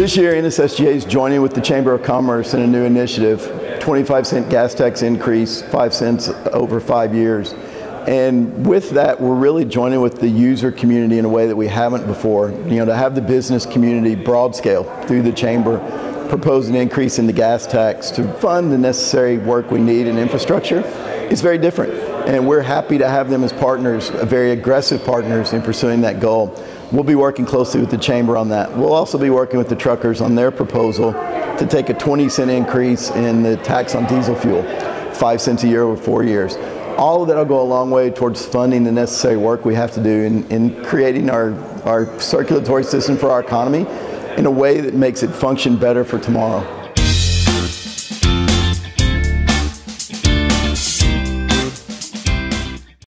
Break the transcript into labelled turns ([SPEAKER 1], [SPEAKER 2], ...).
[SPEAKER 1] This year, NSSGA is joining with the Chamber of Commerce in a new initiative, 25 cent gas tax increase, 5 cents over five years. And with that, we're really joining with the user community in a way that we haven't before. You know, to have the business community broad scale through the chamber propose an increase in the gas tax to fund the necessary work we need in infrastructure is very different. And we're happy to have them as partners, very aggressive partners in pursuing that goal. We'll be working closely with the chamber on that. We'll also be working with the truckers on their proposal to take a 20 cent increase in the tax on diesel fuel, five cents a year over four years. All of that will go a long way towards funding the necessary work we have to do in, in creating our, our circulatory system for our economy in a way that makes it function better for tomorrow.